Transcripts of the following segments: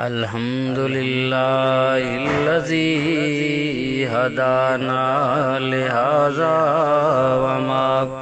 अल्हम्दुलिल्लाहिल्लज़ी हदाना लिहाज़ा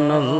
हदानल्लाह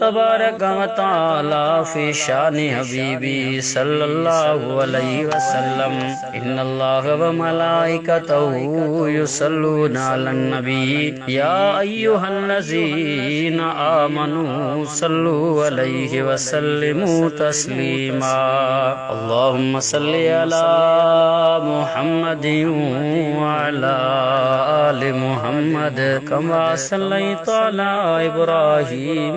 तबारक फ़ी शान हबीबी सल्लल्लाहु अलैहि वसल्लम। इन्नल्लाह व मलाइकतहु युसल्लून अलन नबी। या अय्युहल्लजीन आमनु सल्लु अलैहि व सल्लिमू तस्लीमा। अल्लाहुम्म सल्लि अला मुहम्मदिन व अला आलि मुहम्मद। कमा सल्लैत अला इब्राहीम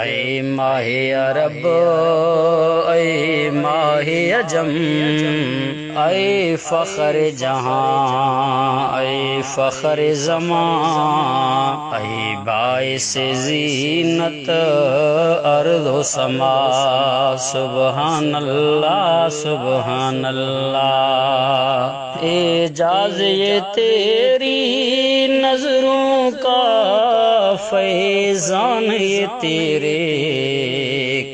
ऐ माहे अरब ऐ माहे अजम ऐ फ़खर जहाँ ऐ फ़खर जमा ऐ बाइस जीनत अर्दो समा सुबहान अल्लाह सुबहान अल्लाह एजाज ये तेरी नज़रों का फैजान, ये तेरे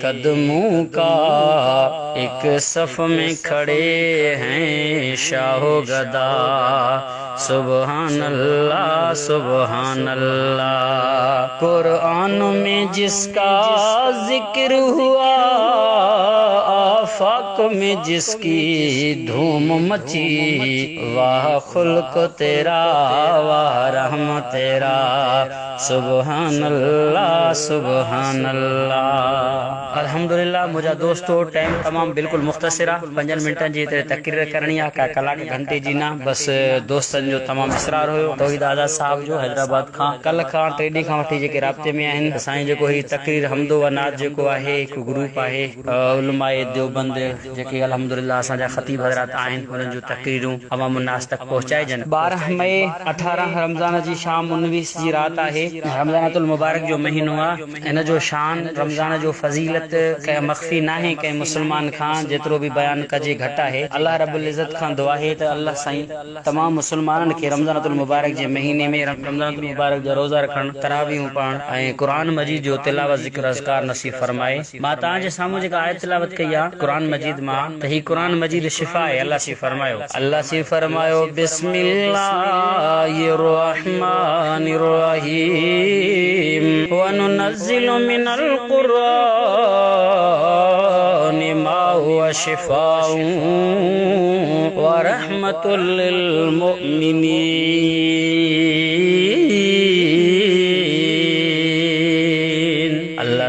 कदमों का एक सफ में खड़े हैं शाहो गदा। सुबहान अल्लाह सुबहान अल्लाह कुरान में जिसका ज़िक्र हुआ आफाक में जिसकी धूम मची वाह खुल्क तेरा वाह रहम तेरा सुबहान अल्लाह सुबहान अल्लाह अल्हम्दुलिल्लाह मुंहिंजा दोस्तो टाइम तमामु बिल्कुलु मुख़्तसिरा पंजनि मिंटनि जी हिते तकरीर करणी आहे का कलाक घंटे जी न बसि दोस्तनि जो तमामु इसरार हुयो तोहिद आज़ाद साहब जो हैदराबाद खां कल्ह खां टे ॾींहं खां वठी जेके राब्ते में आहिनि असांजी जेको ही तकरीर हमदो वनाज जेको आहे हिकु ग्रुप आहे उलमाए देवबंद जेके अल्हम्दुलिल्लाह असांजा ख़तीब हज़रात आहिनि हुननि जूं तकरीरूं अवाम उन्नास तक पहुचाइजनि ॿारहं मई अठारह रमज़ान जी शाम उणवीह जी राति आहे। रमज़ानतुल मुबारक जो महीनो आहे इन जो शान रमज़ान जो फज़ीलत कंहिं मख़फ़ी न आहे कंहिं मुस्लमान खां जेतिरो बि बयानु कजे घटि आहे। अलाह रबुल इज़त खां दुआ आहे त अलाह साईं तमामु मुस्लमाननि खे रमज़ानतुल मुबारक जे महीने में रमज़ानतुल मुबारक जा रोज़ा रखणु तरावियूं पढ़णु ऐं क़ुर मजीद जो तिलावत ज़िक्र अज़कार नसीब फरमाए। माँ तव्हांजे साम्हूं जेका आयत तिलावत कई आहे कुरान मजीद माँ तो तही कुरान मजीद शिफा है, अल्लाह से फरमायो। अल्लाह से फरमायो, बिस्मिल्लाहिर्रहमानिर्रहीम वनुनज्जिलु मिनल कुरान मा हुवा शिफाउन व रहमतुल लिल मुमिनीन।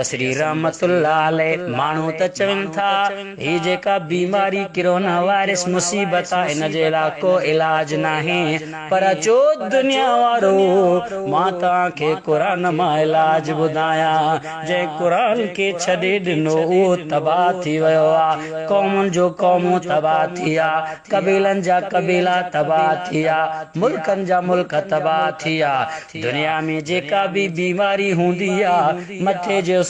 बसरी रहमतुल्लाह माण्हू त चवनि था ही जेका बीमारी किरोना वायरस मुसीबत हिन जे को इलाज नाहे पर अचो दुनिया वारो माँ तव्हांखे क़ुर माँ इलाज ॿुधायां जंहिं क़ुर खे छॾे ॾिनो उहो तबाह थी वियो आहे क़ौमुनि जो क़ौमूं तबाह थी कबीलनि जा कबीला तबाह थी मुल्कनि जा मुल्क तबाह थी दुनिया में जेका बि बीमारी हूंदी आहे मथे जो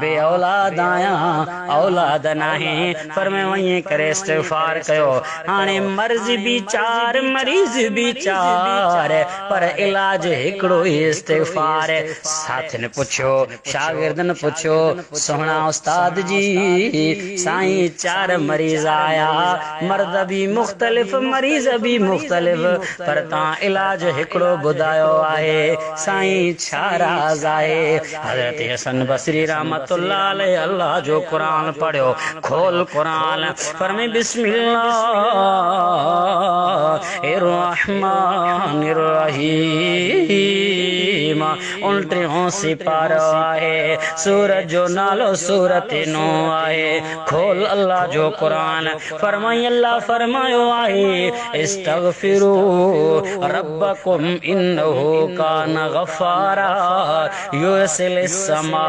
बे औलाद आहियाँ औलाद नाहे। पर मैं वहीं करे इस्तिगफार कयो। हाणे मर्ज़ बि चार, मरीज़ बि चार, पर इलाज हिकिड़ो ई इस्तिगफार साथियुनि पुछियो शागिर्दनि पुछियो सोहणा उस्ताद जी, साईं चार मरीज़ आया। मर्द बि मुख़्तलिफ़, मरीज़ बि मुख़्तलिफ़, पर तव्हां इलाज हिकिड़ो ॿुधायो आहे। साईं छा राज़ आहे। हज़रत हसन बसरी अल्लाह जो क़ुर पढ़ियो खोल क़ुर फरमे बिस्मिल्लाहिर रहीम। उल्टियों सिपारो आहे सूरज जो नालो सूरत नो आहे खोल अल्लाह जो क़ुरान। फरमाई, अल्लाह फरमायो आहे इस्तगफिरू रब्बकुम इन्नहु कान गफारा। युरसिल समा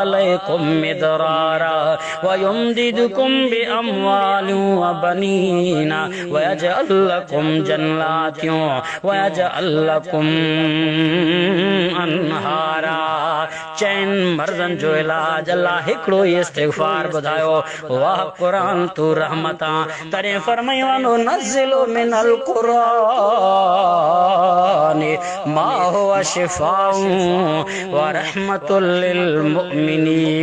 अलैकुम मिदरारा वयुमदिदकुम बिअमवाल वबनीना वयजअल लकुम जन्नातियों वयजअल लकुम अनहारा। चैन मर्दन जो इलाज अल्लाह हिकिड़ो ई इस्तिगफार ॿुधायो वाह क़ुर तू रहमता। तॾहिं फरमायो नो नज़िलो मिनल क़ुरान। मा हुवा शिफाउ व रहमतुल लिल मुमिनीन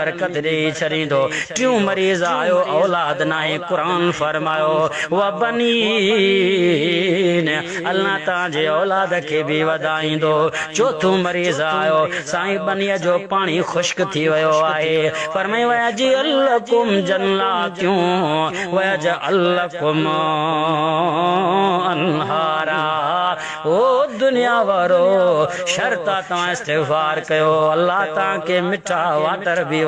बरकत ॾेई छॾींदो टियों मरीज़ आयो? औलाद नाहे क़ुर फरमायो। व बनी अल्लाह तव्हांजे औलाद खे बि वधाईंदो। चोथों मरीज़ आयो, साईं बनीअ जो पाणी ख़ुश्क थी वियो आहे। फरमायो वयाजी अल्लकुम जन्नातियूं वयज अल्लकुम अनहारा। ओ दुनिया वारो, शर्त तव्हां इस्तिगफार कयो। अल्लाह तव्हांखे मिठा वाटर बि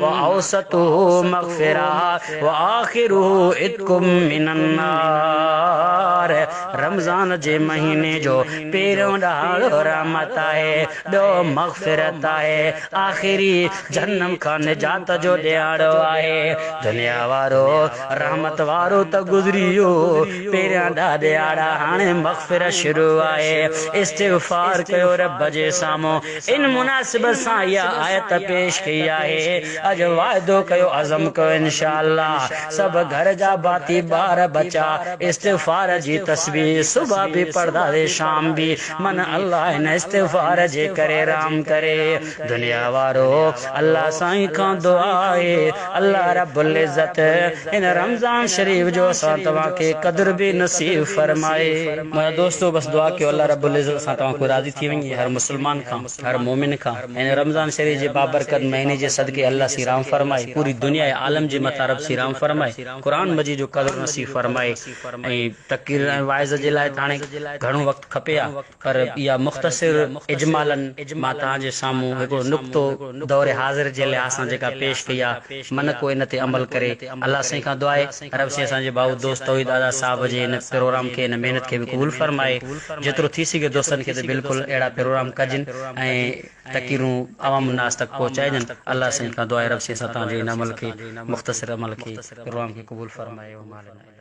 व औसतुहु मगफिरा व आखिर इत्कुम मिनन नार इतवार रमज़ान जे महीने जो पहिरियों ॾाढो रहमत आहे ॿियो मग़फ़िरत आहे आख़िरी जनम खां निजात जो ॾियारो आहे दुनिया वारो रहमत वारो त गुज़री वियो पहिरियाँ ॾह ॾियारा हाणे मग़फ़िरत शुरू आहे इस्तिग़फ़ार कयो रब जे साम्हूं, इन मुनासिबत सां इहा आयत पेश कई आहे। अॼु वाइदो कयो अज़म कयो इनशा सभु घर जा बाती ॿार बचा इस्तिफ़ार जी तस्वीर सुबुह बि पढ़ंदा शाम बि मन अलाह हिन इस्तिफ़ार जे करे, राम करे। दुनिया वारो अलाह साईं खां दुआ आहे अलाह रबुल इज़त हिन रमज़ान शरीफ़ जो असां तव्हांखे क़दुर बि नसीब फरमाए। मुंहिंजा दोस्तो, बसि दुआ कयो अलाह रबुल इज़त सां ख़ुदि राज़ी थी वञे, हर मुस्लमान खां, हर मोमिन खां। हिन रमज़ान शरीफ़ जे बाबरकत महीने जे सदके अलाह सी राम फरमाए। पूरी दुनिया आलम जे मथां रब सी राम फरमाए। क़ुर मजीद जो क़दुर नसीब फरमाए। ऐं तकीर ऐं वाइज़ जे लाइ हाणे घणो वक़्तु खपे आहे पर इहा मुख़्तसिर इजमालन माँ तव्हांजे साम्हूं हिकिड़ो नुक़्तो दौरे हाज़िर जे लाइ असां जेका पेश कई आहे मन को इन ते अमल करे। अलाह साईं खां दुआ आहे रब साईं असांजे भाउ दोस्त तोहिद दादा साहिब जे हिन प्रोग्राम खे हिन महिनत खे बि क़बूल फरमाए। जेतिरो थी सघे दोस्तनि खे त बिल्कुलु अहिड़ा प्रोग्राम कजनि ऐं तकीरूं आवाम नास तक पहुचाइजनि। अलाह साईं खां दुआ रब साईं असां तव्हांजे हिन अमल खे, मुख़्तसिर अमल खे, प्रोग्राम खे क़बूल फरमाए।